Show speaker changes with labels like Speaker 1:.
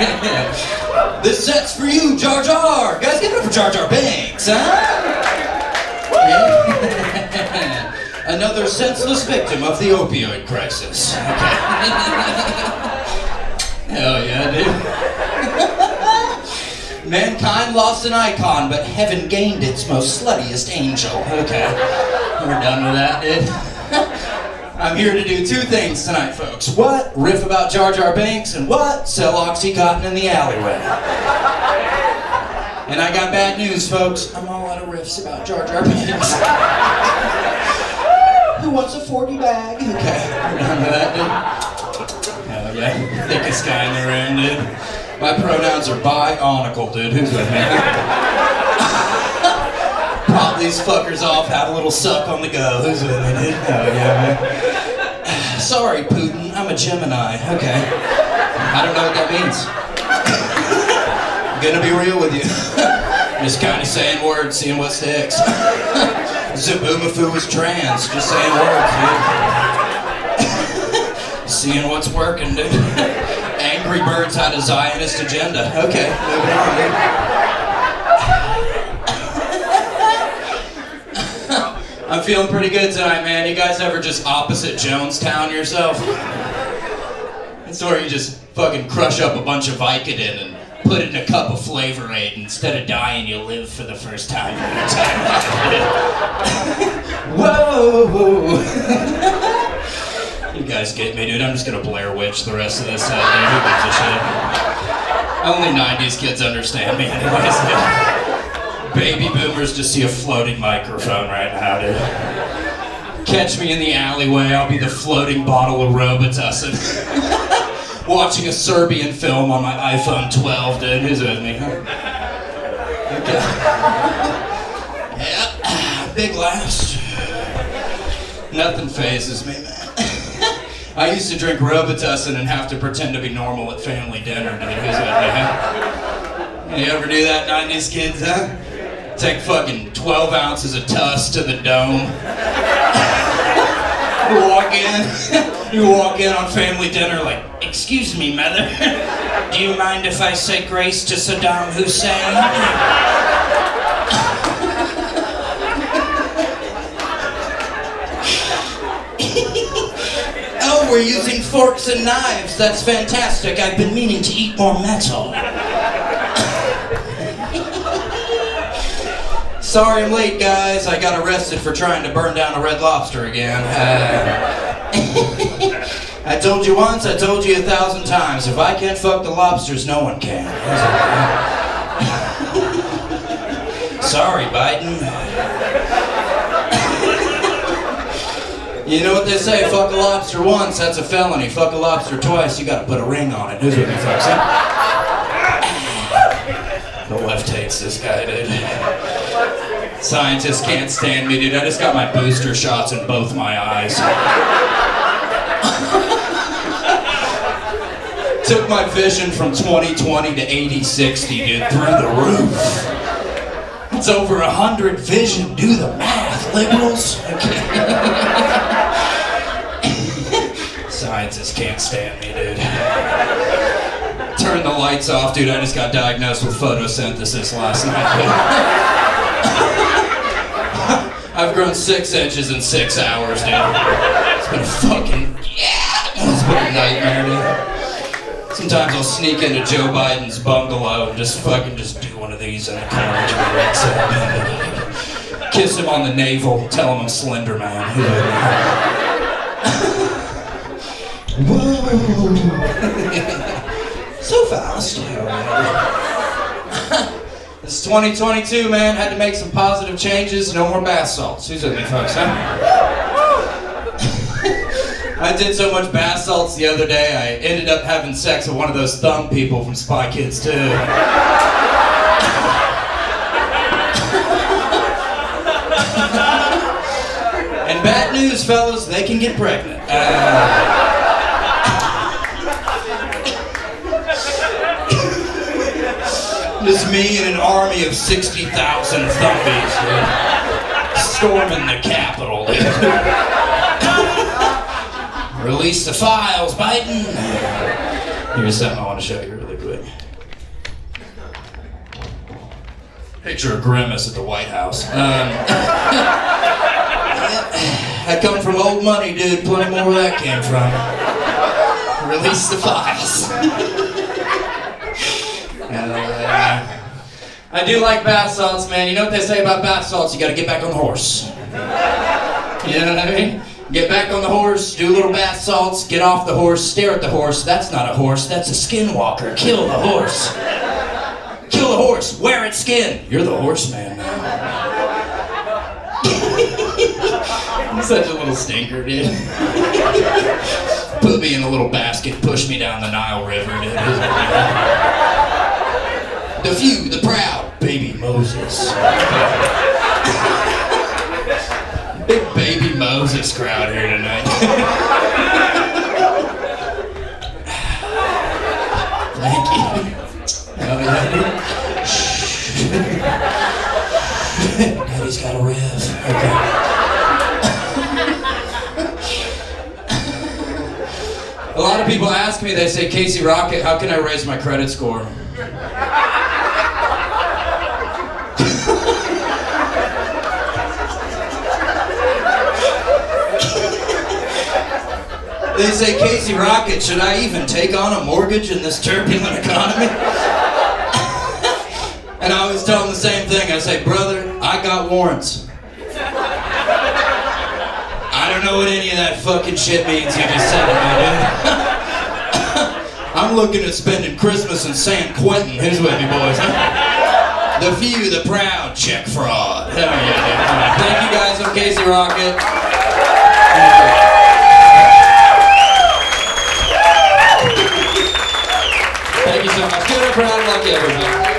Speaker 1: this set's for you, Jar Jar. Guys, give it up for Jar Jar Binks, huh? Another senseless victim of the opioid crisis. Okay. Hell yeah, dude. Mankind lost an icon, but heaven gained its most sluttiest angel. Okay. We're done with that, dude. I'm here to do two things tonight, folks. What? Riff about Jar Jar Banks, and what? Sell Oxycontin in the alleyway. And I got bad news, folks. I'm all out of riffs about Jar Jar Banks. Who wants a 40 bag? Okay, done that, dude. Hell yeah. Thickest guy in the room, dude. My pronouns are bionicle, dude. Who's with me? These fuckers off, have a little suck on the go. Who's with me, dude? Hell yeah, man. Sorry, Putin. I'm a Gemini. Okay. I don't know what that means. I'm gonna be real with you. Just kind of saying words, seeing what sticks. Zoboomafoo is trans. Just saying words, dude. seeing what's working, dude. Angry Birds had a Zionist agenda. Okay, moving on, dude. I'm feeling pretty good tonight, man. You guys ever just opposite Jonestown yourself? It's where you just fucking crush up a bunch of Vicodin and put it in a cup of Flavor Aid. Instead of dying, you live for the first time. Whoa! you guys get me, dude. I'm just gonna Blair Witch the rest of this uh, shit? Only 90s kids understand me, anyways. Baby boomers just see a floating microphone right now, dude. Catch me in the alleyway, I'll be the floating bottle of Robitussin. Watching a Serbian film on my iPhone 12, dude. Who's with me? Huh? Okay. Yeah, big laughs. Nothing phases me, man. I used to drink Robitussin and have to pretend to be normal at family dinner, dude. Who's with me? You ever do that, 90s kids, huh? Take fucking 12 ounces of Tuss to the dome. you walk in, you walk in on family dinner like, excuse me, mother. Do you mind if I say grace to Saddam Hussein? oh, we're using forks and knives. That's fantastic. I've been meaning to eat more metal. Sorry I'm late, guys. I got arrested for trying to burn down a red lobster again. Uh, I told you once, I told you a thousand times. If I can't fuck the lobsters, no one can. Sorry, Biden. you know what they say, fuck a lobster once, that's a felony. Fuck a lobster twice, you gotta put a ring on it. Who's with me, folks? Huh? The left hates this guy, dude. Scientists can't stand me, dude. I just got my booster shots in both my eyes. Took my vision from 2020 to 8060, dude, through the roof. It's over a hundred vision. Do the math, liberals. Okay. Scientists can't stand me, dude. Turn the lights off, dude. I just got diagnosed with photosynthesis last night. I've grown six inches in six hours, dude. It's been a fucking yeah. It's been a nightmare, dude. Sometimes I'll sneak into Joe Biden's bungalow and just fucking just do one of these corner to relax up. Kiss him on the navel, tell him I'm Slender Man. Whoa. so fast. It's 2022, man. Had to make some positive changes. No more bath salts. Who's with me, folks? Huh? I did so much bath salts the other day, I ended up having sex with one of those thumb people from Spy Kids 2. and bad news, fellas, they can get pregnant. Uh, Just me and an army of 60,000 thumpies storming the Capitol. Release the files, Biden. Here's something I want to show you really quick. Picture a grimace at the White House. Um, I come from old money, dude. Plenty more where that came from. Release the files. uh. I do like bath salts, man. You know what they say about bath salts? You gotta get back on the horse. You know what I mean? Get back on the horse, do a little bath salts, get off the horse, stare at the horse. That's not a horse, that's a skinwalker. Kill the horse. Kill the horse, wear its skin. You're the horseman now. I'm such a little stinker, dude. Put me in a little basket, push me down the Nile River, dude. The few, the proud, baby Moses. Big baby Moses crowd here tonight. Thank you. Oh yeah. Daddy's got a rev. Okay. a lot of people ask me, they say, Casey Rocket, how can I raise my credit score? They say, Casey Rocket, should I even take on a mortgage in this turbulent economy? and I always tell them the same thing. I say, brother, I got warrants. I don't know what any of that fucking shit means you just said to me, dude. I'm looking at spending Christmas in San Quentin. Who's with me, boys? Huh? The few, the proud, check fraud. Hell yeah. Thank you guys. I'm Casey Rocket. Proud, lucky everybody.